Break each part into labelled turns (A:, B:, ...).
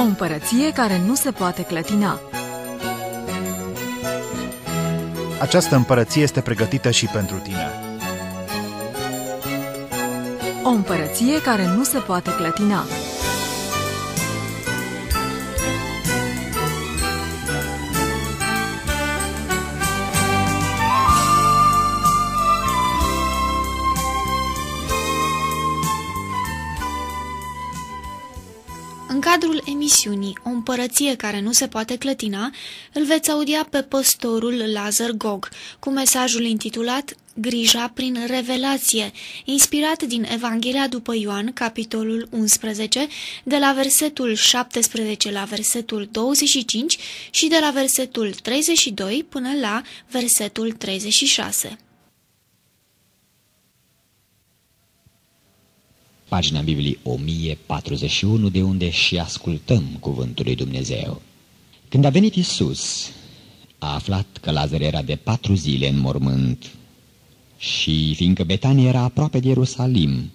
A: O împărăție care nu se poate clătina.
B: Această împărăție este pregătită și pentru tine.
A: O împărăție care nu se poate clătina.
C: Emisiunii O împărăție care nu se poate clătina, îl veți audia pe păstorul Lazar Gog cu mesajul intitulat Grija prin revelație, inspirat din Evanghelia după Ioan, capitolul 11, de la versetul 17 la versetul 25 și de la versetul 32 până la versetul 36.
D: Pagina Bibliei 1041, de unde și ascultăm cuvântul lui Dumnezeu. Când a venit Isus, a aflat că Lazar era de patru zile în mormânt și fiindcă Betania era aproape de Ierusalim,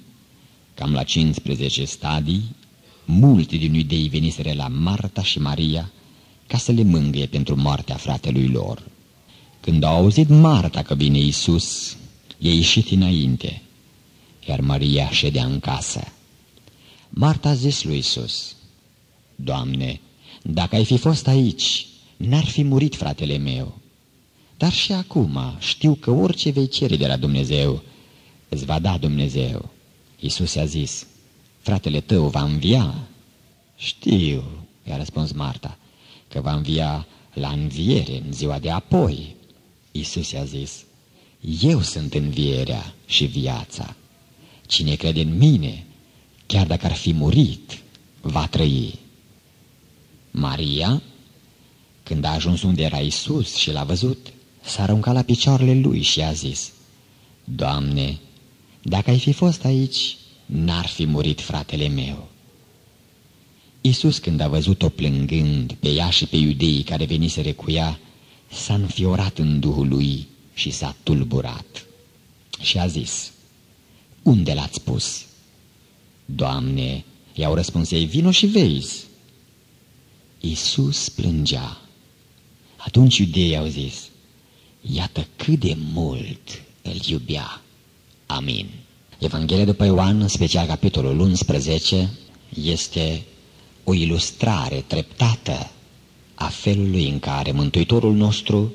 D: cam la 15 stadii, mulți din iudei veniseră la Marta și Maria ca să le mângâie pentru moartea fratelui lor. Când au auzit Marta că vine Isus, e ieșit înainte – iar Maria ședea în casă. Marta a zis lui Isus, Doamne, dacă ai fi fost aici, n-ar fi murit fratele meu. Dar și acum știu că orice vei cere de la Dumnezeu, îți va da Dumnezeu. Isus a zis, fratele tău va învia? Știu, i-a răspuns Marta, că va învia la înviere în ziua de apoi. Isus i-a zis, eu sunt învierea și viața. Cine crede în mine, chiar dacă ar fi murit, va trăi. Maria, când a ajuns unde era Isus și l-a văzut, s-a aruncat la picioarele lui și a zis, Doamne, dacă ai fi fost aici, n-ar fi murit fratele meu. Isus, când a văzut-o plângând pe ea și pe iudeii care veniseră cu ea, s-a înfiorat în duhul lui și s-a tulburat și a zis, unde l-ați pus? Doamne, i-au răspuns ei, vino și vezi. Iisus plângea. Atunci iudeii au zis, iată cât de mult îl iubea. Amin. Evanghelia după Ioan, în special capitolul 11, este o ilustrare treptată a felului în care Mântuitorul nostru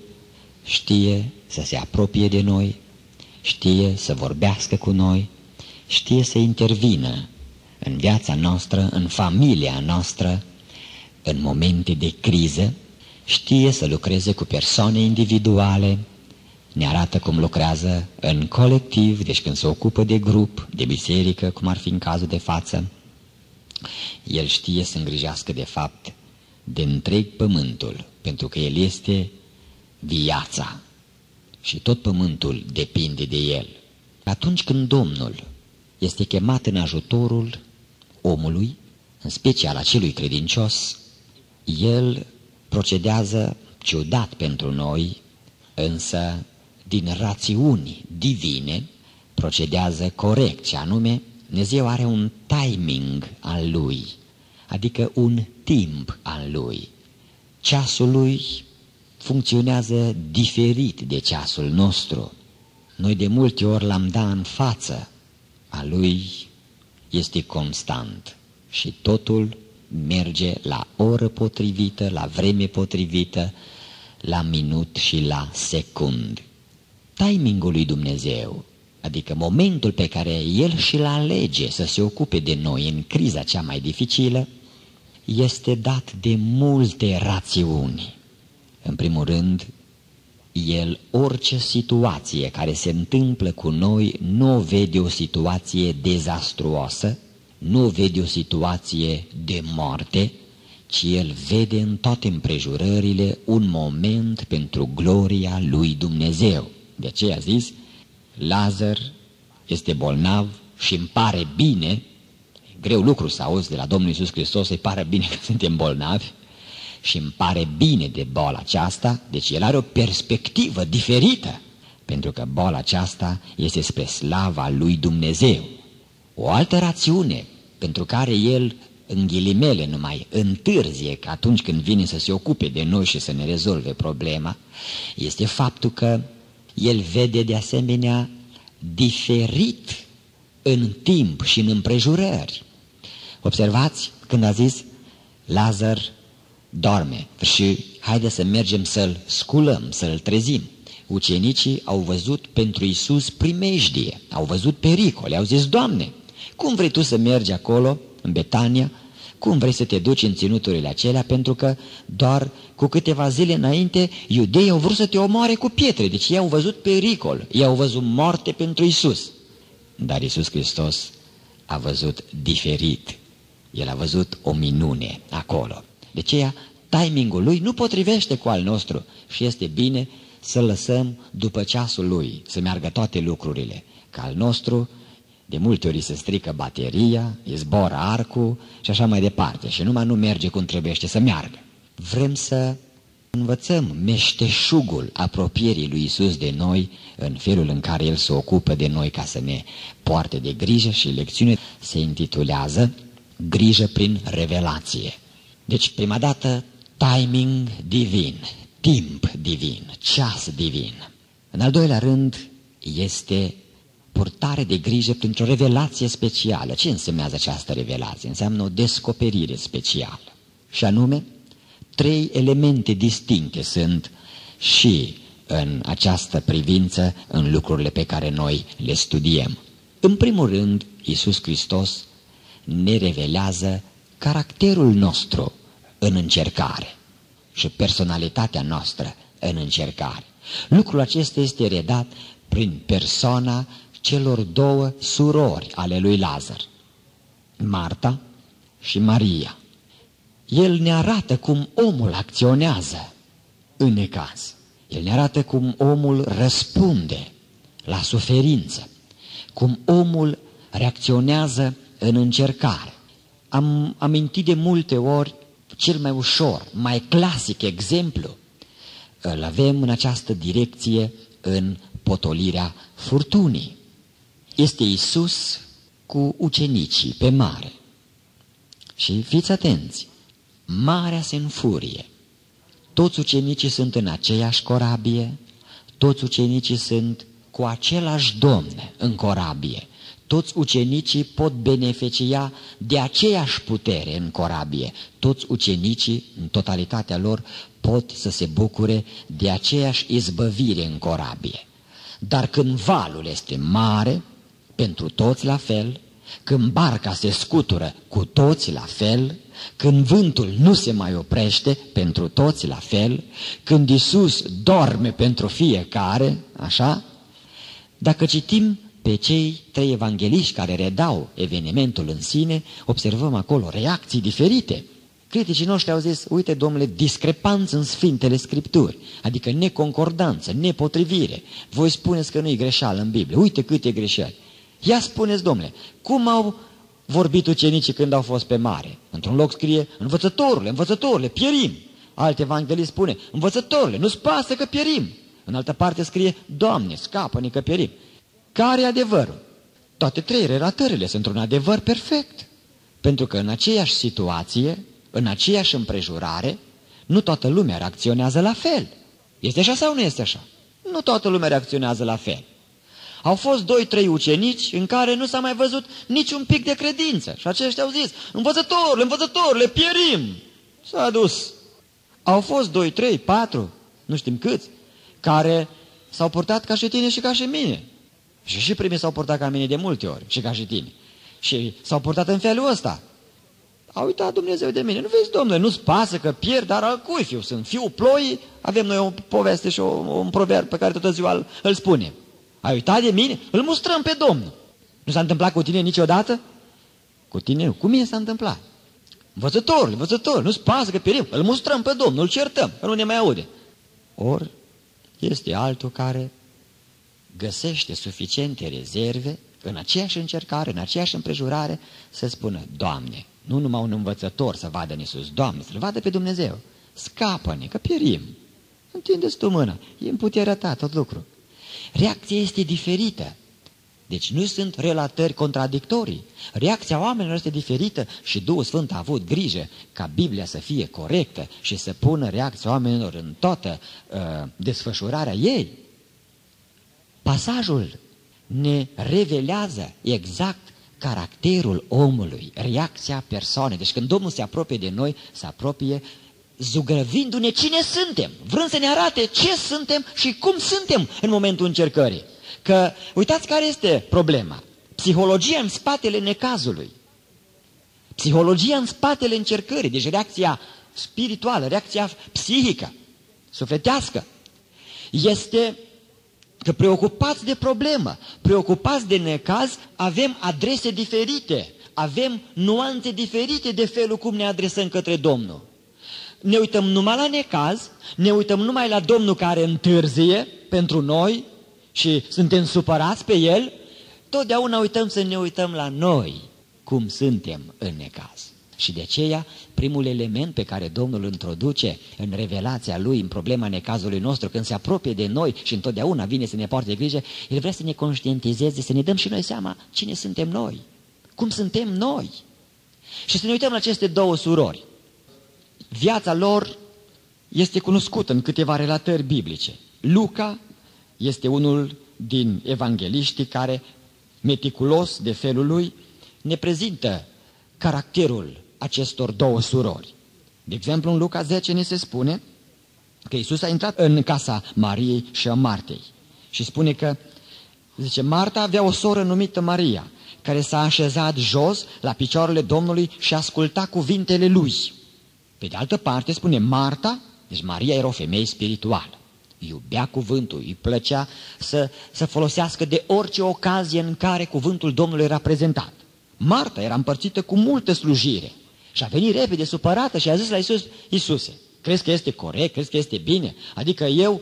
D: știe să se apropie de noi, știe să vorbească cu noi, știe să intervină în viața noastră, în familia noastră, în momente de criză, știe să lucreze cu persoane individuale, ne arată cum lucrează în colectiv, deci când se ocupă de grup, de biserică, cum ar fi în cazul de față. El știe să îngrijească de fapt de întreg pământul, pentru că El este viața și tot pământul depinde de El. Atunci când Domnul este chemat în ajutorul omului, în special acelui credincios, el procedează ciudat pentru noi, însă din rațiuni divine procedează corect, și anume Dumnezeu are un timing al lui, adică un timp al lui. Ceasul lui funcționează diferit de ceasul nostru. Noi de multe ori l-am dat în față a lui este constant și totul merge la oră potrivită, la vreme potrivită, la minut și la secund. Timingul lui Dumnezeu, adică momentul pe care El și-l alege să se ocupe de noi în criza cea mai dificilă, este dat de multe rațiuni. În primul rând, el orice situație care se întâmplă cu noi nu vede o situație dezastruoasă, nu vede o situație de moarte, ci el vede în toate împrejurările un moment pentru gloria lui Dumnezeu. De aceea a zis, Lazar este bolnav și îmi pare bine, greu lucru să auzi de la Domnul Iisus Hristos, îi pare bine că suntem bolnavi, și îmi pare bine de boala aceasta, deci el are o perspectivă diferită, pentru că boala aceasta este spre slava lui Dumnezeu. O altă rațiune pentru care el în ghilimele numai, întârzie că atunci când vine să se ocupe de noi și să ne rezolve problema, este faptul că el vede de asemenea diferit în timp și în împrejurări. Observați când a zis Lazar dorme și haide să mergem să-l sculăm, să-l trezim. Ucenicii au văzut pentru Isus primejdie, au văzut pericole, au zis, Doamne, cum vrei tu să mergi acolo, în Betania, cum vrei să te duci în ținuturile acelea, pentru că doar cu câteva zile înainte iudeii au vrut să te omoare cu pietre, deci ei au văzut pericol, ei au văzut moarte pentru Isus. Dar Isus Hristos a văzut diferit. El a văzut o minune acolo. De aceea, timingul lui nu potrivește cu al nostru și este bine să lăsăm după ceasul lui să meargă toate lucrurile. Ca al nostru, de multe ori se strică bateria, îi zboră arcul și așa mai departe și numai nu merge cum trebuie să meargă. Vrem să învățăm meșteșugul apropierii lui Isus de noi în felul în care El se ocupă de noi ca să ne poarte de grijă și lecțiune se intitulează Grijă prin revelație. Deci, prima dată, timing divin, timp divin, ceas divin. În al doilea rând, este purtare de grijă printr-o revelație specială. Ce însemnează această revelație? Înseamnă o descoperire specială. Și anume, trei elemente distincte sunt și în această privință, în lucrurile pe care noi le studiem. În primul rând, Iisus Hristos ne revelează caracterul nostru în încercare și personalitatea noastră în încercare. Lucrul acesta este redat prin persoana celor două surori ale lui Lazar, Marta și Maria. El ne arată cum omul acționează în necaz. El ne arată cum omul răspunde la suferință, cum omul reacționează în încercare. Am amintit de multe ori cel mai ușor, mai clasic exemplu. Îl avem în această direcție în potolirea furtunii. Este Isus cu ucenicii pe mare. Și fiți atenți, marea se înfurie. Toți ucenicii sunt în aceeași corabie, toți ucenicii sunt cu același domn în corabie. Toți ucenicii pot beneficia de aceeași putere în corabie. Toți ucenicii, în totalitatea lor, pot să se bucure de aceeași izbăvire în corabie. Dar când valul este mare, pentru toți la fel, când barca se scutură cu toți la fel, când vântul nu se mai oprește pentru toți la fel, când Isus dorme pentru fiecare, așa, dacă citim pe cei trei evangeliști care redau evenimentul în sine, observăm acolo reacții diferite. Criticii noștri au zis, uite, domnule, discrepanță în Sfintele Scripturi, adică neconcordanță, nepotrivire. Voi spuneți că nu e greșeală în Biblie, uite câte greșeli. Ia spuneți, domnule, cum au vorbit ucenicii când au fost pe mare? Într-un loc scrie, învățătorule, învățătorule, pierim. Alt evanghelist spune, învățătorule, nu-ți pasă că pierim. În altă parte scrie, Doamne, scapă-ne că pierim. Care e adevărul? Toate trei relatările sunt un adevăr perfect. Pentru că în aceeași situație, în aceeași împrejurare, nu toată lumea reacționează la fel. Este așa sau nu este așa? Nu toată lumea reacționează la fel. Au fost doi, trei ucenici în care nu s-a mai văzut niciun pic de credință. Și aceștia au zis, învățătorule, învățătorule, pierim! S-a dus. Au fost doi, trei, patru, nu știm câți, care s-au purtat ca și tine și ca și mine. Și și primii s-au purtat ca mine de multe ori, și ca și tine. Și s-au purtat în felul ăsta. A uitat Dumnezeu de mine. Nu vezi, domnule, nu-ți pasă că pierd, dar al cui fiu sunt? Fiul ploi? Avem noi o poveste și o, un proverb pe care toată ziua îl, îl spunem. Ai uitat de mine? Îl mustrăm pe Domnul. Nu s-a întâmplat cu tine niciodată? Cu tine nu. Cu mine s-a întâmplat. Învățător, învățător, nu-ți pasă că pierim. Îl mustrăm pe Domnul, îl certăm, că nu ne mai aude. Ori este altul care găsește suficiente rezerve în aceeași încercare, în aceeași împrejurare, să spună, Doamne, nu numai un învățător să vadă în Iisus, Doamne, să-L vadă pe Dumnezeu. Scapă-ne, că pierim. Întindeți tu mâna, e în puterea ta tot lucru. Reacția este diferită. Deci nu sunt relatări contradictorii. Reacția oamenilor este diferită și Duhul Sfânt a avut grijă ca Biblia să fie corectă și să pună reacția oamenilor în toată uh, desfășurarea ei. Pasajul ne revelează exact caracterul omului, reacția persoanei. Deci când Domnul se apropie de noi, se apropie zugrăvindu-ne cine suntem, vrând să ne arate ce suntem și cum suntem în momentul încercării. Că uitați care este problema. Psihologia în spatele necazului. Psihologia în spatele încercării, deci reacția spirituală, reacția psihică, sufletească, este că preocupați de problemă, preocupați de necaz, avem adrese diferite, avem nuanțe diferite de felul cum ne adresăm către Domnul. Ne uităm numai la necaz, ne uităm numai la Domnul care întârzie pentru noi și suntem supărați pe El, totdeauna uităm să ne uităm la noi, cum suntem în necaz. Și de aceea, primul element pe care Domnul îl introduce în revelația Lui, în problema necazului nostru, când se apropie de noi și întotdeauna vine să ne poarte grijă, El vrea să ne conștientizeze, să ne dăm și noi seama cine suntem noi, cum suntem noi. Și să ne uităm la aceste două surori. Viața lor este cunoscută în câteva relatări biblice. Luca este unul din evangeliștii care, meticulos de felul lui, ne prezintă caracterul acestor două surori. De exemplu, în Luca 10 ne se spune că Isus a intrat în casa Mariei și a Martei și spune că, zice, Marta avea o soră numită Maria, care s-a așezat jos la picioarele Domnului și asculta cuvintele lui. Pe de altă parte spune Marta, deci Maria era o femeie spirituală. Iubea cuvântul, îi plăcea să, să folosească de orice ocazie în care cuvântul Domnului era prezentat. Marta era împărțită cu multă slujire și a venit repede supărată și a zis la Isus, Isuse, crezi că este corect, crezi că este bine? Adică eu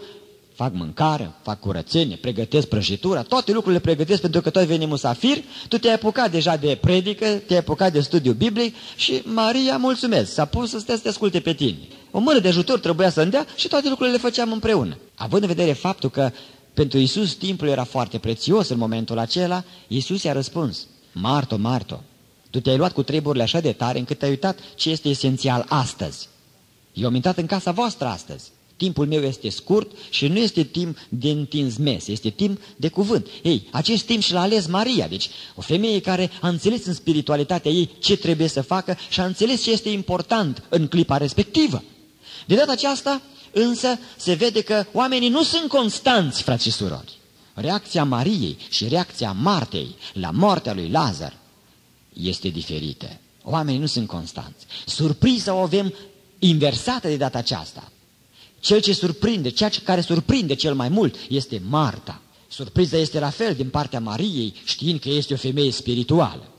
D: fac mâncare, fac curățenie, pregătesc prăjitura, toate lucrurile pregătesc pentru că tu ai venit musafir, tu te-ai apucat deja de predică, te-ai apucat de studiu biblic și Maria, mulțumesc, s-a pus să te asculte pe tine. O mână de ajutor trebuia să îndea și toate lucrurile le făceam împreună. Având în vedere faptul că pentru Isus timpul era foarte prețios în momentul acela, Isus i-a răspuns, Marto, Marto, tu te-ai luat cu treburile așa de tare încât ai uitat ce este esențial astăzi. Eu am intrat în casa voastră astăzi. Timpul meu este scurt și nu este timp de întins mes, este timp de cuvânt. Ei, acest timp și l-a ales Maria, deci o femeie care a înțeles în spiritualitatea ei ce trebuie să facă și a înțeles ce este important în clipa respectivă. De data aceasta, însă, se vede că oamenii nu sunt constanți, frați și surori. Reacția Mariei și reacția Martei la moartea lui Lazar este diferită. Oamenii nu sunt constanți. Surpriza o avem inversată de data aceasta. Cel ce surprinde, ceea care surprinde cel mai mult este Marta. Surpriza este la fel din partea Mariei, știind că este o femeie spirituală.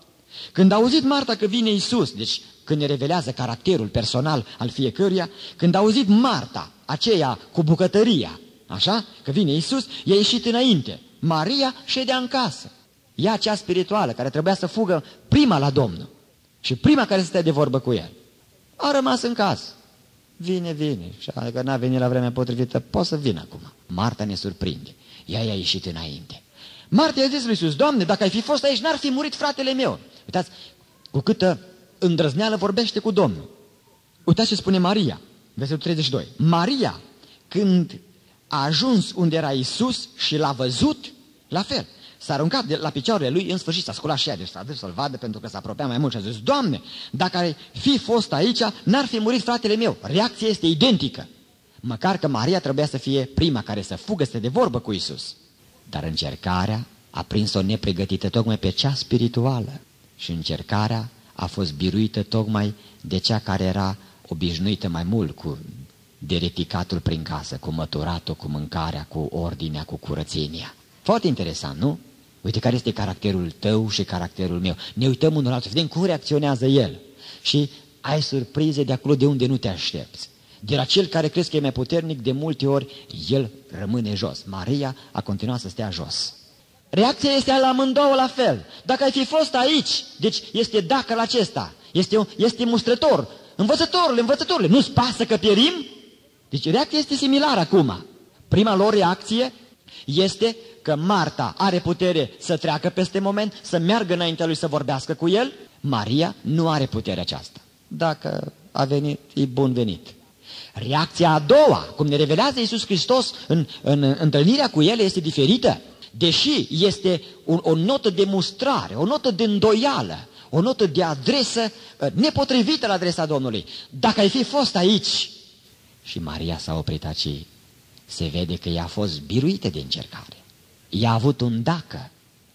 D: Când a auzit Marta că vine Isus, deci când ne revelează caracterul personal al fiecăruia, când a auzit Marta, aceea cu bucătăria, așa, că vine Isus, i-a ieșit înainte. Maria ședea în casă. Ea cea spirituală, care trebuia să fugă prima la Domnul și prima care stea de vorbă cu el. A rămas în casă. Vine, vine. Și că n-a venit la vremea potrivită, pot să vină acum. Marta ne surprinde. Ea i-a ieșit înainte. Marta i-a zis lui Iisus, Doamne, dacă ai fi fost aici, n-ar fi murit fratele meu. Uitați, cu câtă îndrăzneală vorbește cu Domnul. Uitați ce spune Maria, versetul 32. Maria, când a ajuns unde era Isus și l-a văzut, la fel. S-a aruncat de la picioarele lui, în sfârșit s-a sculat și ea, deci s-a dus să-l vadă pentru că s-a apropiat mai mult și a zis, Doamne, dacă ai fi fost aici, n-ar fi murit fratele meu. Reacția este identică. Măcar că Maria trebuia să fie prima care să fugă să de vorbă cu Isus. Dar încercarea a prins-o nepregătită tocmai pe cea spirituală. Și încercarea a fost biruită tocmai de cea care era obișnuită mai mult cu dereticatul prin casă, cu măturatul, cu mâncarea, cu ordinea, cu curățenia. Foarte interesant, nu? Uite care este caracterul tău și caracterul meu. Ne uităm unul altul, vedem cum reacționează el. Și ai surprize de acolo de unde nu te aștepți. De la cel care crezi că e mai puternic, de multe ori el rămâne jos. Maria a continuat să stea jos. Reacția este la amândouă la fel. Dacă ai fi fost aici, deci este dacă la acesta, este, este mustrător. Învățătorule, învățătorule, nu-ți pasă că pierim? Deci reacția este similară acum. Prima lor reacție este că Marta are putere să treacă peste moment, să meargă înaintea lui să vorbească cu el, Maria nu are puterea aceasta. Dacă a venit, e bun venit. Reacția a doua, cum ne revelează Iisus Hristos în, în întâlnirea cu el, este diferită. Deși este o, o notă de mustrare, o notă de îndoială, o notă de adresă uh, nepotrivită la adresa Domnului. Dacă ai fi fost aici, și Maria s-a oprit aici, se vede că ea a fost biruită de încercare. Ea a avut un dacă,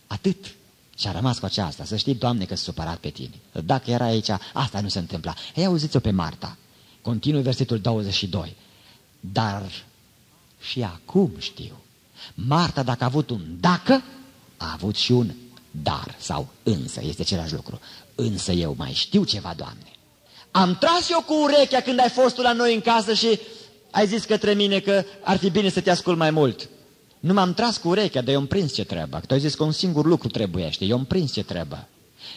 D: atât. Și a rămas cu aceasta. Să știi, Doamne, că s-a supărat pe tine. Dacă era aici, asta nu se întâmpla. Ei, auziți-o pe Marta. Continui versetul 22. Dar și acum știu. Marta, dacă a avut un dacă, a avut și un dar sau însă. Este același lucru. Însă eu mai știu ceva, Doamne. Am tras eu cu urechea când ai fost tu la noi în casă și ai zis către mine că ar fi bine să te ascult mai mult. Nu m-am tras cu urechea, dar eu am prins ce trebuie. Tu ai zis că un singur lucru trebuiește. Eu am prins ce trebuie.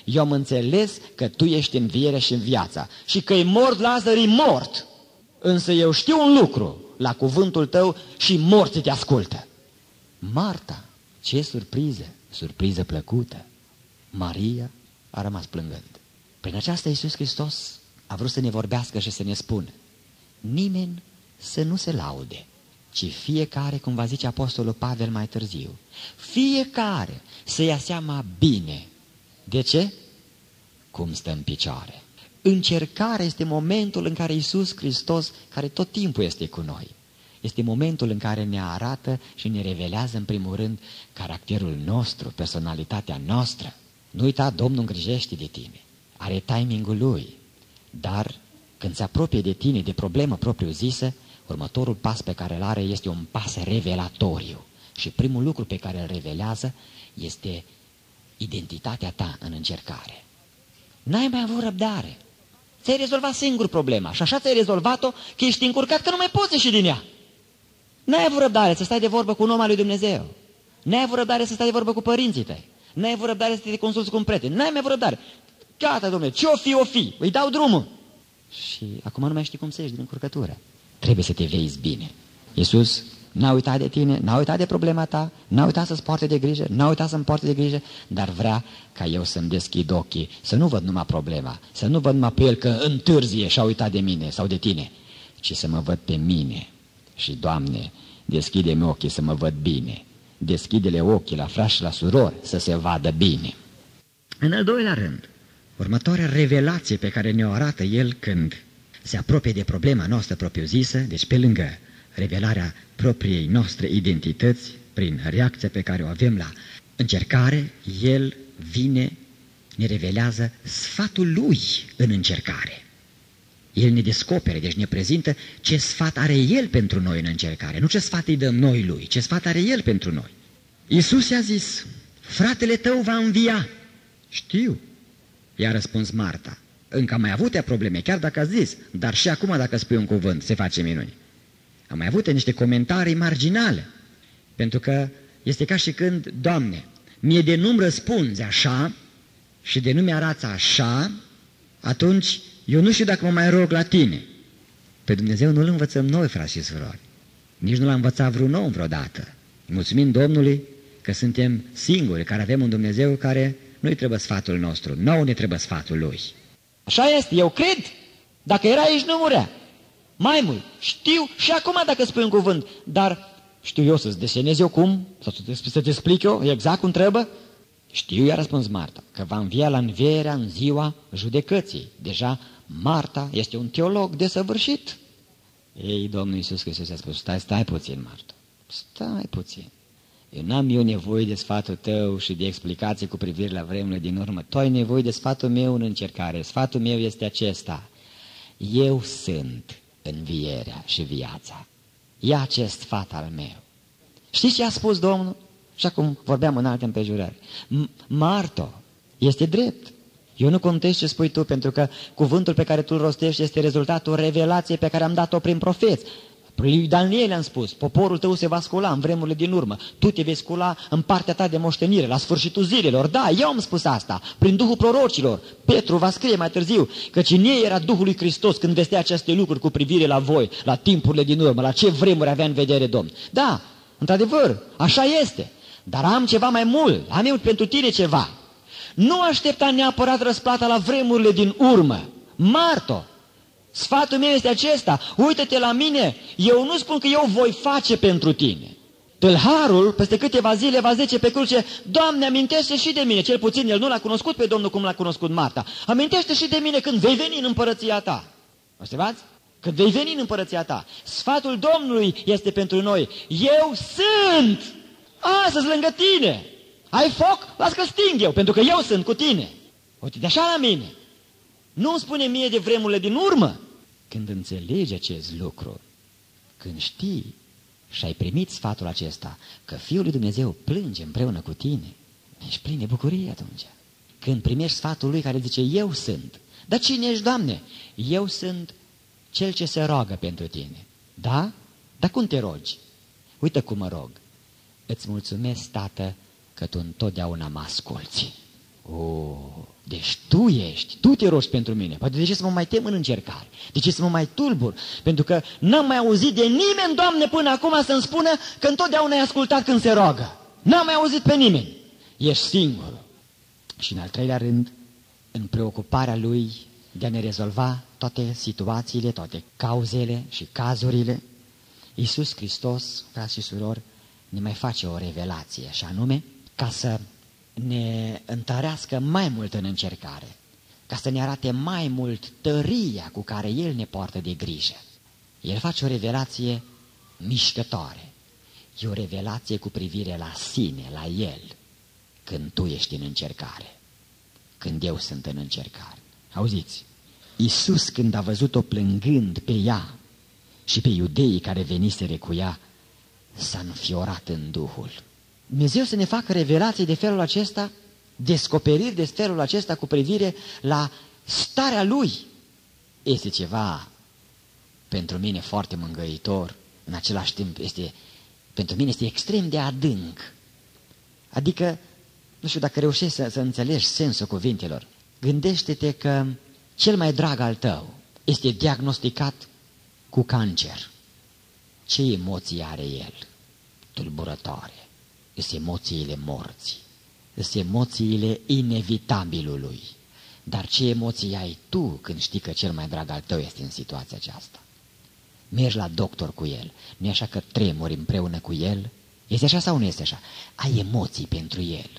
D: Eu am înțeles că tu ești în viere și în viața și că e mort Lazar, e mort. Însă eu știu un lucru, la cuvântul tău și morții te ascultă. Marta, ce surpriză, surpriză plăcută. Maria a rămas plângând. Prin aceasta Iisus Hristos a vrut să ne vorbească și să ne spună. Nimeni să nu se laude, ci fiecare, cum va zice Apostolul Pavel mai târziu, fiecare să ia seama bine. De ce? Cum stă în picioare. Încercarea este momentul în care Iisus Hristos, care tot timpul este cu noi, este momentul în care ne arată și ne revelează în primul rând caracterul nostru, personalitatea noastră. Nu uita, Domnul îngrijește de tine, are timingul lui, dar când se apropie de tine de problemă propriu-zisă, următorul pas pe care îl are este un pas revelatoriu. Și primul lucru pe care îl revelează este identitatea ta în încercare. N-ai mai avut răbdare. Ți-ai rezolvat singur problema și așa ți-ai rezolvat-o că ești încurcat că nu mai poți ieși din ea. N-ai avut răbdare să stai de vorbă cu un om al lui Dumnezeu. N-ai avut răbdare să stai de vorbă cu părinții tăi. N-ai avut răbdare să te consulți cu un prieten. N-ai mai avut răbdare. Gata, domnule, ce-o fi, o fi. Îi dau drumul. Și acum nu mai știi cum să ieși din încurcătură. Trebuie să te vezi bine. Iisus n-a uitat de tine, n-a uitat de problema ta, n-a uitat să-ți poarte de grijă, n-a uitat să-mi poarte de grijă, dar vrea ca eu să-mi deschid ochii, să nu văd numai problema, să nu văd numai pe el că întârzie și a uitat de mine sau de tine, ci să mă văd pe mine. Și, Doamne, deschide-mi ochii să mă văd bine. Deschide-le ochii la frați și la surori să se vadă bine. În al doilea rând, următoarea revelație pe care ne-o arată el când se apropie de problema noastră propriu-zisă, deci pe lângă revelarea propriei noastre identități, prin reacția pe care o avem la încercare, el vine, ne revelează sfatul lui în încercare. El ne descopere, deci ne prezintă ce sfat are El pentru noi în încercare. Nu ce sfat îi dăm noi Lui, ce sfat are El pentru noi. Iisus i-a zis, fratele tău va învia. Știu, i-a răspuns Marta. Încă am mai avut ea probleme, chiar dacă a zis, dar și acum dacă spui un cuvânt, se face minuni. Am mai avut niște comentarii marginale, pentru că este ca și când, Doamne, mie de nu-mi răspunzi așa și de nu mi-arați așa, atunci eu nu știu dacă mă mai rog la tine. Pe Dumnezeu nu-L învățăm noi, frați și surori. Nici nu l-a învățat vreun om vreodată. Mulțumim Domnului că suntem singuri, care avem un Dumnezeu care nu-i trebuie sfatul nostru, nouă ne trebuie sfatul Lui. Așa este, eu cred. Dacă era aici, nu murea. Mai mult, știu și acum dacă spui un cuvânt, dar știu eu să-ți desenez eu cum, sau să te, să te explic eu exact cum trebuie? Știu, i-a răspuns Marta, că va învia la învierea în ziua judecății. Deja Marta este un teolog desăvârșit. Ei, Domnul Iisus Hristos a spus, stai, stai puțin, Marta, stai puțin. Eu n-am eu nevoie de sfatul tău și de explicații cu privire la vremurile din urmă. Tu ai nevoie de sfatul meu în încercare. Sfatul meu este acesta. Eu sunt învierea și viața. Ia acest sfat al meu. Știți ce a spus Domnul? Și acum vorbeam în alte împrejurări. Marto, este drept. Eu nu contest ce spui tu, pentru că cuvântul pe care tu îl rostești este rezultatul revelației pe care am dat-o prin profeți. Lui Daniel am spus, poporul tău se va scula în vremurile din urmă. Tu te vei scula în partea ta de moștenire, la sfârșitul zilelor. Da, eu am spus asta, prin Duhul prorocilor. Petru va scrie mai târziu că cine era Duhul lui Hristos când vestea aceste lucruri cu privire la voi, la timpurile din urmă, la ce vremuri avea în vedere Domn. Da, într-adevăr, așa este. dar am ceva mai mult, am eu pentru tine ceva. Nu aștepta neapărat răsplata la vremurile din urmă. Marto, sfatul meu este acesta, uită-te la mine, eu nu spun că eu voi face pentru tine. Tâlharul, peste câteva zile, va zice pe cruce, Doamne, amintește și de mine, cel puțin el nu l-a cunoscut pe Domnul cum l-a cunoscut Marta. Amintește și de mine când vei veni în împărăția ta. Observați? Când vei veni în împărăția ta. Sfatul Domnului este pentru noi. Eu sunt astăzi lângă tine. Ai foc? Las că sting eu, pentru că eu sunt cu tine. Uite, de așa la mine. Nu îmi spune mie de vremurile din urmă. Când înțelegi acest lucru, când știi și ai primit sfatul acesta, că Fiul lui Dumnezeu plânge împreună cu tine, ești plin de bucurie atunci. Când primești sfatul lui care zice, eu sunt. Dar cine ești, Doamne? Eu sunt cel ce se roagă pentru tine. Da? Dar cum te rogi? Uite cum mă rog. Îți mulțumesc, Tată, că tu întotdeauna mă asculți. Oh, deci tu ești, tu te rogi pentru mine. Poate de ce să mă mai tem în încercare? De ce să mă mai tulbur? Pentru că n-am mai auzit de nimeni, Doamne, până acum să-mi spună că întotdeauna ai ascultat când se roagă. N-am mai auzit pe nimeni. Ești singur. Și în al treilea rând, în preocuparea lui de a ne rezolva toate situațiile, toate cauzele și cazurile, Iisus Hristos, frați și surori, ne mai face o revelație, și anume, ca să ne întărească mai mult în încercare, ca să ne arate mai mult tăria cu care El ne poartă de grijă. El face o revelație mișcătoare. E o revelație cu privire la sine, la El, când tu ești în încercare, când eu sunt în încercare. Auziți, Iisus când a văzut-o plângând pe ea și pe iudeii care veniseră cu ea, s-a înfiorat în Duhul. Dumnezeu să ne facă revelații de felul acesta, descoperiri de felul acesta cu privire la starea Lui. Este ceva pentru mine foarte mângăitor, în același timp este, pentru mine este extrem de adânc. Adică, nu știu dacă reușești să, să înțelegi sensul cuvintelor. Gândește-te că cel mai drag al tău este diagnosticat cu cancer. Ce emoții are el? Tulburătoare. Sunt emoțiile morții. Sunt emoțiile inevitabilului. Dar ce emoții ai tu când știi că cel mai drag al tău este în situația aceasta? Mergi la doctor cu el. nu e așa că tremuri împreună cu el? Este așa sau nu este așa? Ai emoții pentru el.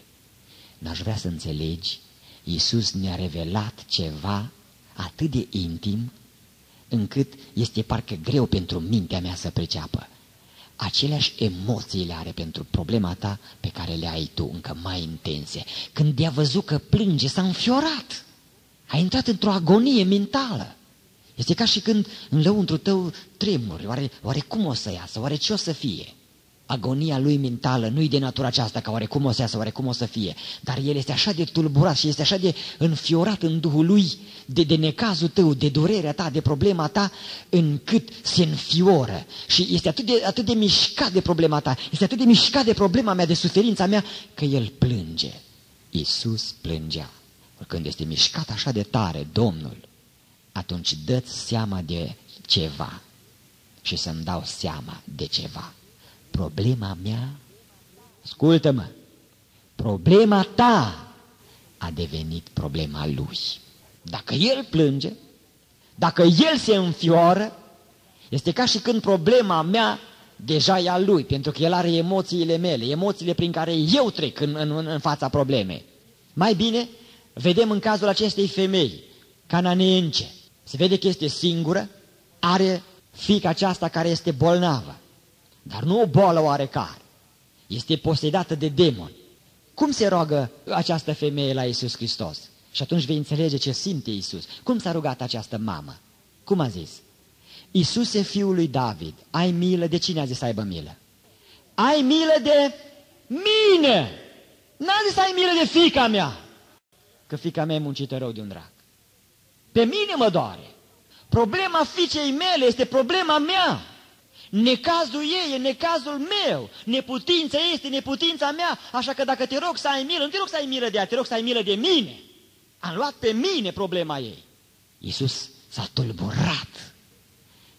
D: N-aș vrea să înțelegi, Iisus ne-a revelat ceva atât de intim, încât este parcă greu pentru mintea mea să priceapă. Aceleași emoții le are pentru problema ta pe care le ai tu, încă mai intense. Când i-a văzut că plânge, s-a înfiorat. A intrat într-o agonie mentală. Este ca și când în lăuntru tău tremuri. Oare, oare cum o să iasă? Oare ce o să fie? Agonia lui mentală nu-i de natura aceasta, ca oarecum o să iasă, oarecum o să fie, dar el este așa de tulburat și este așa de înfiorat în Duhul lui, de, de necazul tău, de durerea ta, de problema ta, încât se înfioră și este atât de, atât de mișcat de problema ta, este atât de mișcat de problema mea, de suferința mea, că el plânge. Iisus plângea. Când este mișcat așa de tare Domnul, atunci dă seama de ceva și să-mi dau seama de ceva. Problema mea, ascultă-mă, problema ta a devenit problema lui. Dacă el plânge, dacă el se înfioară, este ca și când problema mea deja e a lui, pentru că el are emoțiile mele, emoțiile prin care eu trec în, în, în fața problemei. Mai bine, vedem în cazul acestei femei, cananeence, se vede că este singură, are fica aceasta care este bolnavă. Dar nu o boală oarecare. Este posedată de demoni. Cum se roagă această femeie la Isus Hristos? Și atunci vei înțelege ce simte Isus. Cum s-a rugat această mamă? Cum a zis? Isuse, fiul lui David, ai milă de cine a zis să aibă milă? Ai milă de mine! N-a zis ai milă de fica mea! Că fica mea e muncită rău de un drac. Pe mine mă doare. Problema fiicei mele este problema mea. Necazul ei e necazul meu, neputința este neputința mea, așa că dacă te rog să ai milă, nu te rog să ai milă de ea, te rog să ai milă de mine. Am luat pe mine problema ei. Iisus s-a tulburat,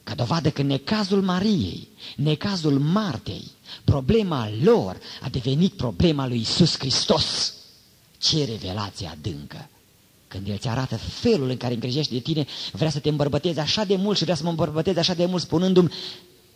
D: că dovadă că necazul Mariei, necazul Martei, problema lor a devenit problema lui Isus Hristos. Ce revelație adâncă! Când El ți arată felul în care îngrijește de tine, vrea să te îmbărbătezi așa de mult și vrea să mă îmbărbătezi așa de mult, spunându-mi,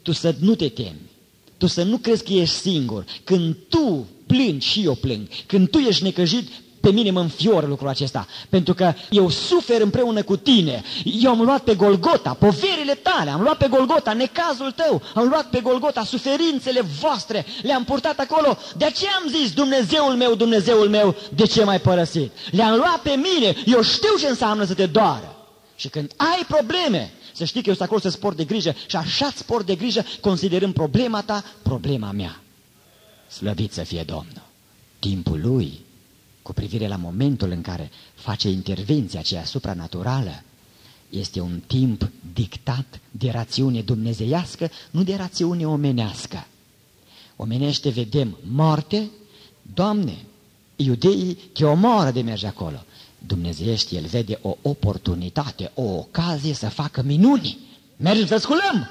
D: tu să nu te temi, tu să nu crezi că ești singur. Când tu plângi și eu plâng, când tu ești necăjit, pe mine mă înfioră lucrul acesta, pentru că eu sufer împreună cu tine. Eu am luat pe Golgota poverile tale, am luat pe Golgota necazul tău, am luat pe Golgota suferințele voastre, le-am purtat acolo. De aceea am zis, Dumnezeul meu, Dumnezeul meu, de ce m-ai părăsit? Le-am luat pe mine, eu știu ce înseamnă să te doară. Și când ai probleme, să știi că eu sunt acolo să spor de grijă și așa spor de grijă, considerând problema ta, problema mea. Slăvit să fie Domnul. Timpul lui cu privire la momentul în care face intervenția aceea supranaturală, este un timp dictat de rațiune dumnezeiască, nu de rațiune omenească. Omenește vedem moarte, Doamne, iudeii te omoară de merge acolo. Dumnezeiești, El vede o oportunitate, o ocazie să facă minuni. Mergi să sculăm!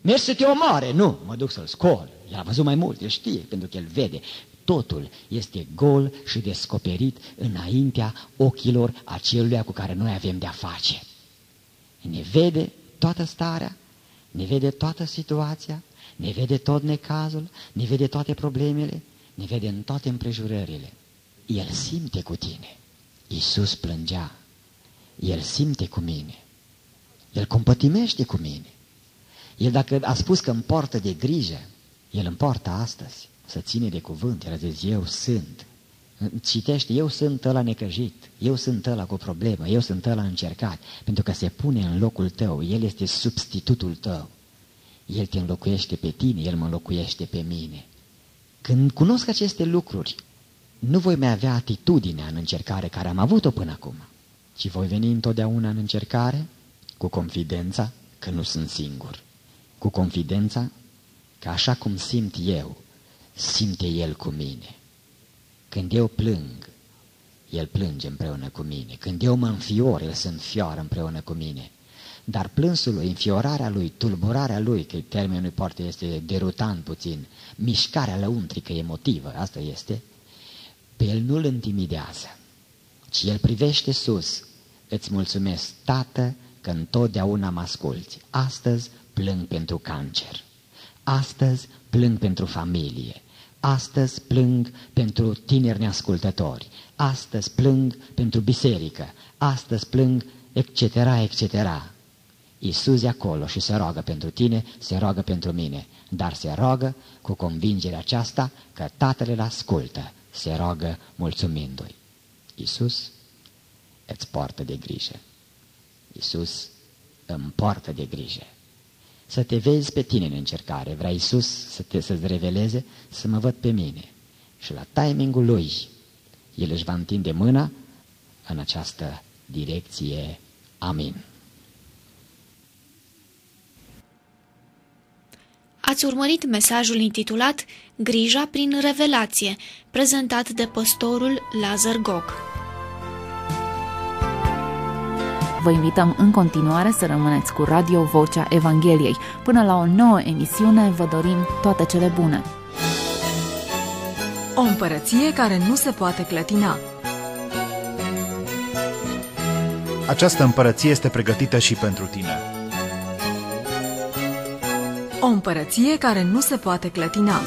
D: Mergi să te omoare! Nu, mă duc să-l scol. El a văzut mai mult, el știe, pentru că el vede. Totul este gol și descoperit înaintea ochilor aceluia cu care noi avem de-a face. Ne vede toată starea, ne vede toată situația, ne vede tot necazul, ne vede toate problemele, ne vede în toate împrejurările. El simte cu tine. Iisus plângea. El simte cu mine. El compătimește cu mine. El dacă a spus că îmi poartă de grijă, El îmi poartă astăzi să ține de cuvânt, el a zis, eu sunt. Citește, eu sunt ăla necăjit, eu sunt ăla cu problemă, eu sunt ăla încercat, pentru că se pune în locul tău, el este substitutul tău. El te înlocuiește pe tine, el mă înlocuiește pe mine. Când cunosc aceste lucruri, nu voi mai avea atitudinea în încercare care am avut-o până acum, ci voi veni întotdeauna în încercare cu confidența că nu sunt singur, cu confidența că așa cum simt eu, simte El cu mine. Când eu plâng, El plânge împreună cu mine. Când eu mă înfior, El se înfioară împreună cu mine. Dar plânsul lui, înfiorarea lui, tulburarea lui, că termenul poate este derutant puțin, mișcarea lăuntrică emotivă, asta este, pe el nu-l intimidează, ci el privește sus. Îți mulțumesc, Tată, că întotdeauna mă asculți. Astăzi plâng pentru cancer. Astăzi plâng pentru familie. Astăzi plâng pentru tineri neascultători. Astăzi plâng pentru biserică. Astăzi plâng, etc., etc. Iisus e acolo și se roagă pentru tine, se roagă pentru mine, dar se roagă cu convingerea aceasta că Tatăl îl ascultă, se roagă mulțumindu-i. Iisus îți poartă de grijă. Iisus îmi poartă de grijă să te vezi pe tine în încercare. Vrea Iisus să te, să-ți reveleze, să mă văd pe mine. Și la timingul Lui, El își va întinde mâna în această direcție. Amin.
C: Ați urmărit mesajul intitulat Grija prin revelație, prezentat de păstorul Lazar Gog.
A: Vă invităm în continuare să rămâneți cu Radio Vocea Evangheliei. Până la o nouă emisiune vă dorim toate cele bune. O împărăție care nu se poate clătina.
B: Această împărăție este pregătită și pentru tine.
A: O împărăție care nu se poate clătina.